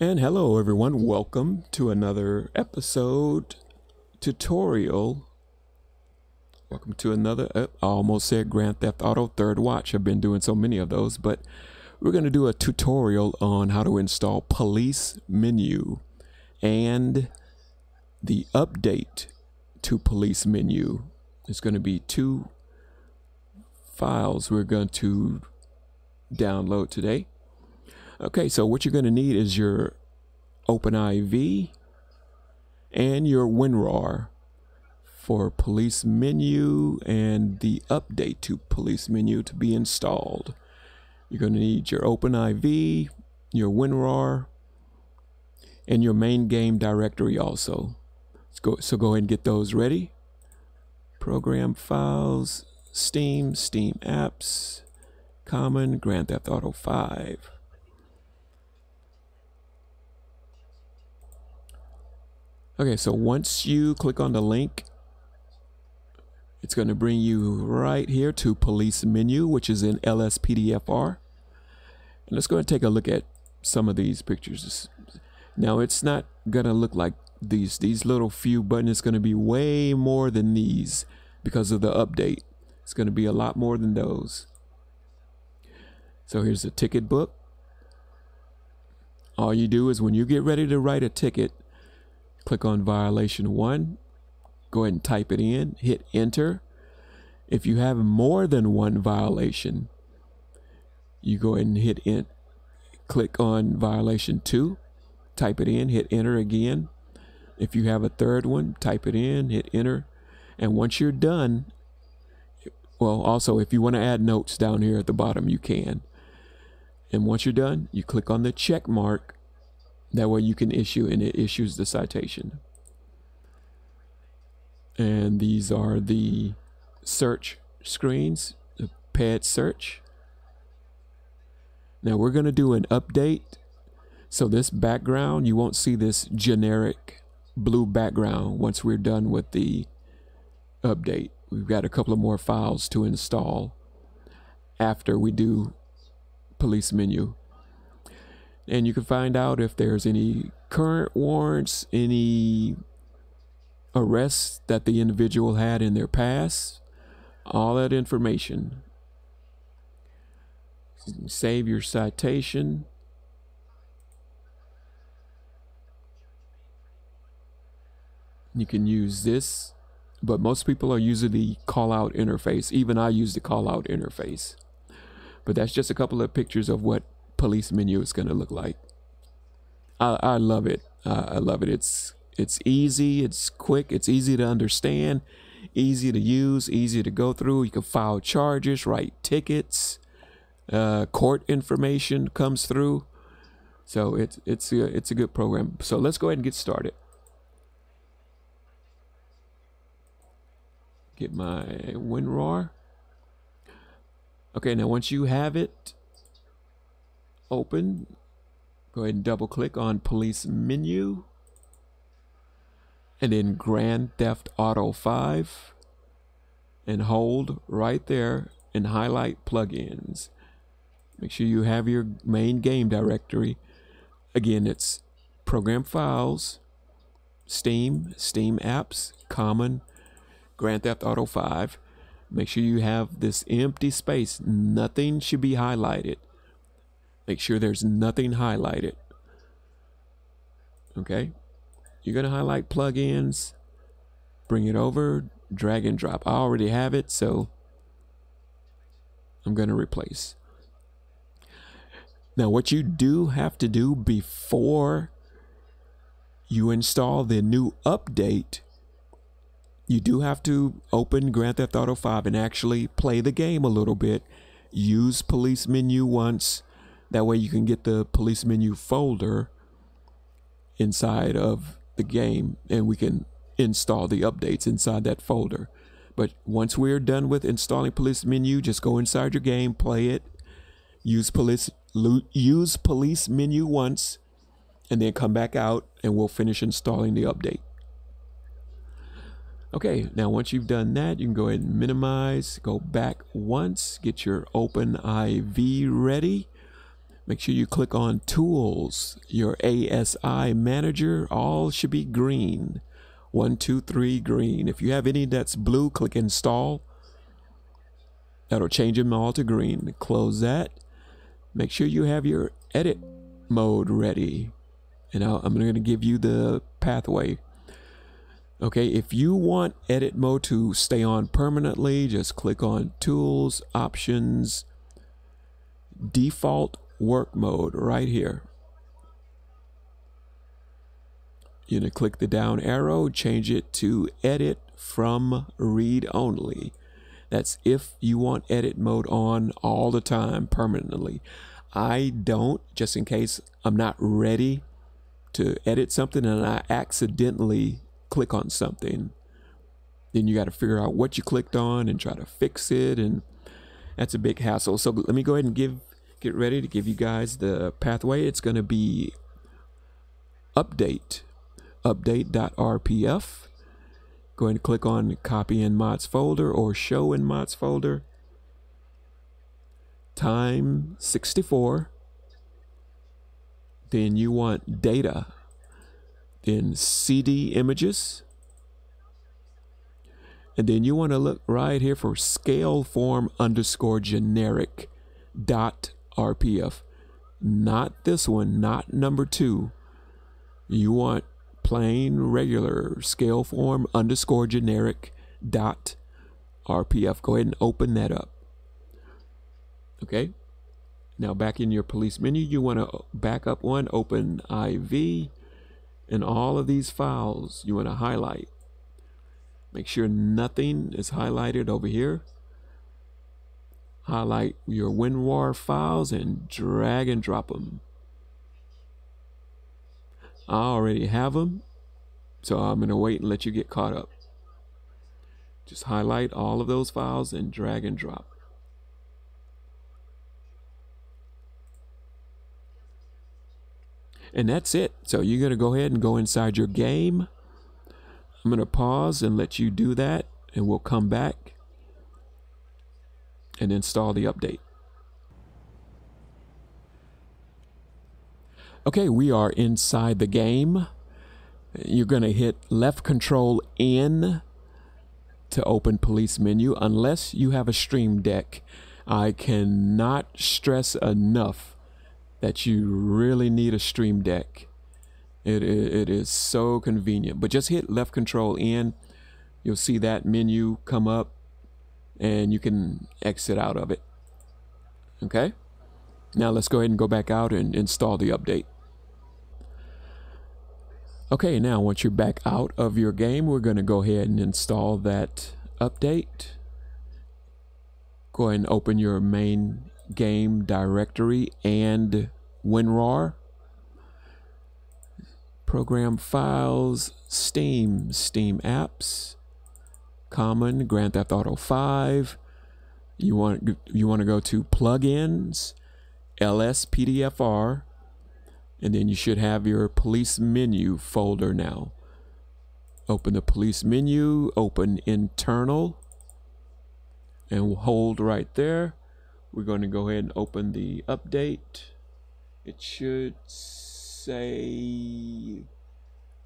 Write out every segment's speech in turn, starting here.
And hello everyone, welcome to another episode tutorial. Welcome to another, uh, I almost said Grand Theft Auto Third Watch. I've been doing so many of those, but we're going to do a tutorial on how to install Police Menu and the update to Police Menu. It's going to be two files we're going to download today. Okay, so what you're going to need is your OpenIV and your WinRAR for police menu and the update to police menu to be installed. You're going to need your OpenIV, your WinRAR, and your main game directory also. Go, so go ahead and get those ready. Program files, Steam, Steam apps, Common, Grand Theft Auto 5. Okay, so once you click on the link, it's going to bring you right here to police menu, which is in LSPDFR. And let's go and take a look at some of these pictures. Now it's not going to look like these. These little few buttons is going to be way more than these because of the update. It's going to be a lot more than those. So here's the ticket book. All you do is when you get ready to write a ticket, click on violation one, go ahead and type it in, hit enter. If you have more than one violation, you go ahead and hit in, click on violation two, type it in, hit enter again. If you have a third one, type it in, hit enter. And once you're done, well, also, if you want to add notes down here at the bottom, you can. And once you're done, you click on the check mark that way you can issue and it issues the citation. And these are the search screens, the ped search. Now we're going to do an update. So this background, you won't see this generic blue background once we're done with the update. We've got a couple of more files to install after we do police menu and you can find out if there's any current warrants, any arrests that the individual had in their past, all that information. Save your citation. You can use this, but most people are using the call out interface. Even I use the call out interface. But that's just a couple of pictures of what police menu is going to look like. I, I love it. Uh, I love it. It's it's easy. It's quick. It's easy to understand. Easy to use. Easy to go through. You can file charges, write tickets. Uh, court information comes through. So it's it's a, it's a good program. So let's go ahead and get started. Get my WinRAR. Okay, now once you have it, open. Go ahead and double click on police menu. And then Grand Theft Auto 5. And hold right there and highlight plugins. Make sure you have your main game directory. Again, it's program files, Steam, Steam apps, common, Grand Theft Auto 5. Make sure you have this empty space. Nothing should be highlighted. Make sure there's nothing highlighted. Okay. You're going to highlight plugins, bring it over, drag and drop. I already have it, so I'm going to replace. Now, what you do have to do before you install the new update, you do have to open Grand Theft Auto 5 and actually play the game a little bit. Use police menu once that way you can get the police menu folder inside of the game and we can install the updates inside that folder. But once we're done with installing police menu, just go inside your game, play it, use police use police menu once, and then come back out and we'll finish installing the update. Okay, now once you've done that, you can go ahead and minimize, go back once, get your open IV ready Make sure you click on Tools. Your ASI Manager, all should be green. One, two, three, green. If you have any that's blue, click Install. That'll change them all to green. Close that. Make sure you have your edit mode ready. And i am going to give you the pathway. Okay, if you want edit mode to stay on permanently, just click on Tools, Options, Default Work Mode right here. You're going to click the down arrow, change it to Edit from Read Only. That's if you want edit mode on all the time permanently. I don't, just in case I'm not ready to edit something and I accidentally click on something. Then you got to figure out what you clicked on and try to fix it. And that's a big hassle. So let me go ahead and give get ready to give you guys the pathway. It's going to be update, update.rpf. Go ahead click on copy in mods folder or show in mods folder. Time 64. Then you want data. Then CD images. And then you want to look right here for scale form underscore generic dot RPF. Not this one, not number two. You want plain regular scale form underscore generic dot RPF. Go ahead and open that up. Okay. Now back in your police menu, you want to back up one, open IV, and all of these files you want to highlight. Make sure nothing is highlighted over here. Highlight your WinRAR files and drag and drop them. I already have them, so I'm going to wait and let you get caught up. Just highlight all of those files and drag and drop. And that's it. So you're going to go ahead and go inside your game. I'm going to pause and let you do that, and we'll come back and install the update. Okay, we are inside the game. You're going to hit left control N to open police menu unless you have a stream deck. I cannot stress enough that you really need a stream deck. It, it, it is so convenient. But just hit left control N. You'll see that menu come up and you can exit out of it. Okay? Now let's go ahead and go back out and install the update. Okay, now once you're back out of your game, we're going to go ahead and install that update. Go ahead and open your main game directory and WinRAR. Program files, Steam, Steam apps, Common, Grand Theft Auto 5. You want you want to go to plugins, LSPDFR, and then you should have your police menu folder now. Open the police menu, open internal, and hold right there. We're going to go ahead and open the update. It should say,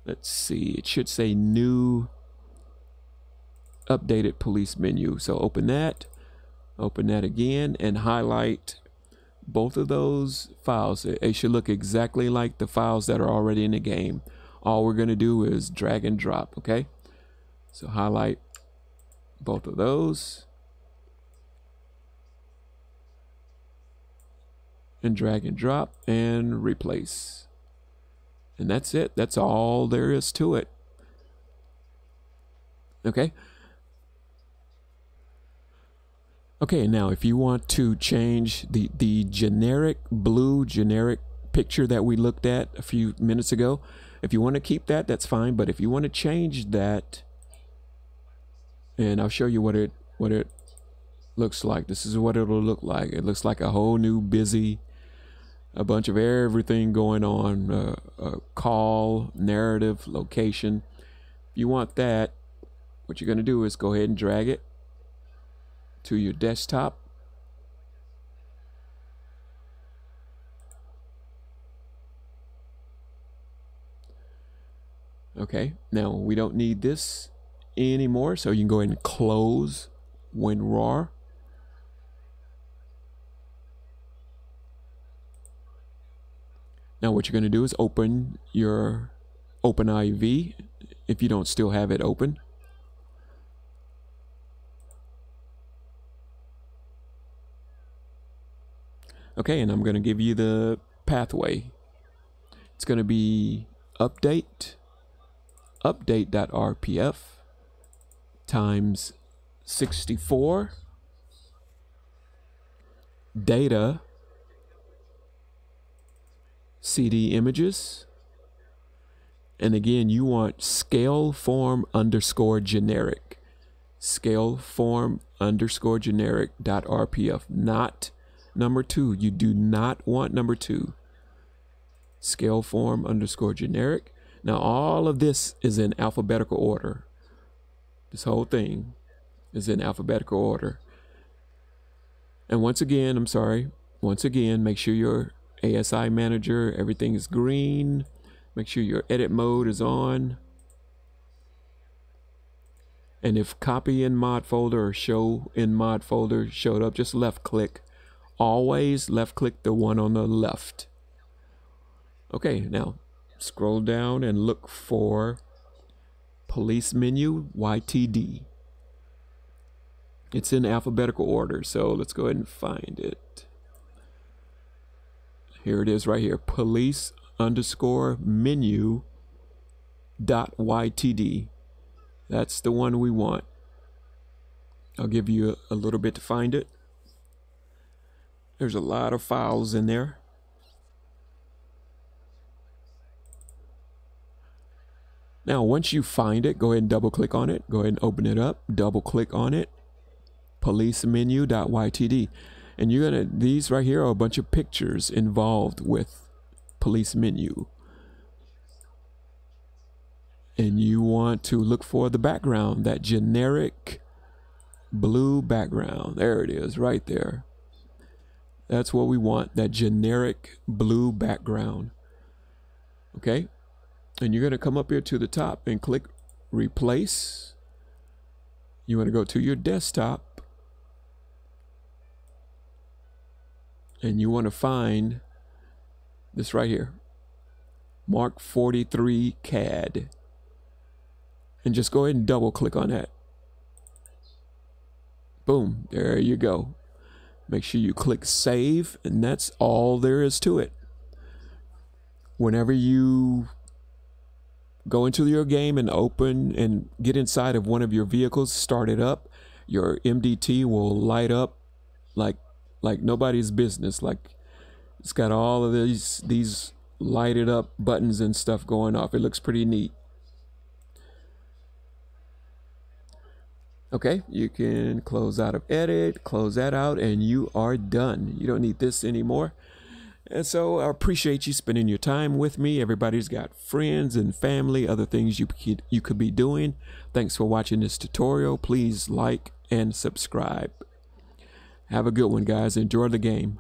let's see, it should say new updated police menu. So open that, open that again, and highlight both of those files. It should look exactly like the files that are already in the game. All we're going to do is drag and drop, okay? So highlight both of those. And drag and drop and replace. And that's it. That's all there is to it. Okay? Okay, now if you want to change the, the generic blue generic picture that we looked at a few minutes ago, if you want to keep that, that's fine. But if you want to change that, and I'll show you what it what it looks like. This is what it'll look like. It looks like a whole new busy, a bunch of everything going on, uh, a call, narrative, location. If you want that, what you're going to do is go ahead and drag it to your desktop. Okay, now we don't need this anymore, so you can go ahead and close WinRAR. Now what you're going to do is open your OpenIV if you don't still have it open. Okay, and I'm going to give you the pathway. It's going to be update update.rpf times 64 data CD images and again you want scale form underscore generic scale form underscore generic dot rpf not number two you do not want number two scale form underscore generic now, all of this is in alphabetical order. This whole thing is in alphabetical order. And once again, I'm sorry, once again, make sure your ASI manager, everything is green. Make sure your edit mode is on. And if copy in mod folder or show in mod folder showed up, just left click. Always left click the one on the left. Okay, now scroll down and look for police menu YTD. It's in alphabetical order, so let's go ahead and find it. Here it is right here. Police underscore menu dot YTD. That's the one we want. I'll give you a, a little bit to find it. There's a lot of files in there. Now, once you find it, go ahead and double click on it. Go ahead and open it up, double click on it, police menu.ytd. And you're gonna, these right here are a bunch of pictures involved with police menu. And you want to look for the background, that generic blue background. There it is, right there. That's what we want, that generic blue background. Okay, and you're going to come up here to the top and click replace. You want to go to your desktop and you want to find this right here Mark 43 CAD and just go ahead and double click on that. Boom, there you go. Make sure you click save, and that's all there is to it. Whenever you go into your game and open and get inside of one of your vehicles, start it up, your MDT will light up like like nobody's business. Like it's got all of these these lighted up buttons and stuff going off. It looks pretty neat. Okay, you can close out of edit, close that out, and you are done. You don't need this anymore. And so I appreciate you spending your time with me. Everybody's got friends and family, other things you could, you could be doing. Thanks for watching this tutorial. Please like and subscribe. Have a good one, guys. Enjoy the game.